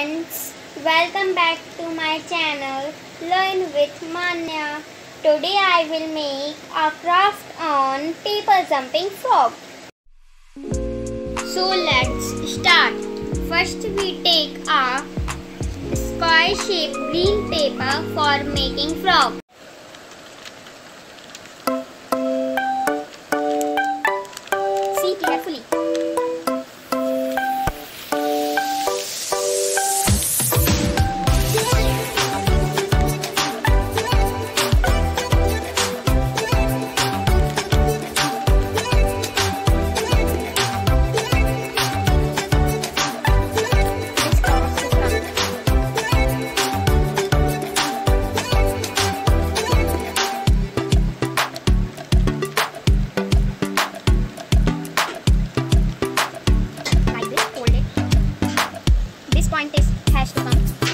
friends, welcome back to my channel Learn with Manya. Today I will make a craft on paper jumping frog. So let's start. First we take a square shaped green paper for making frog. See carefully. Like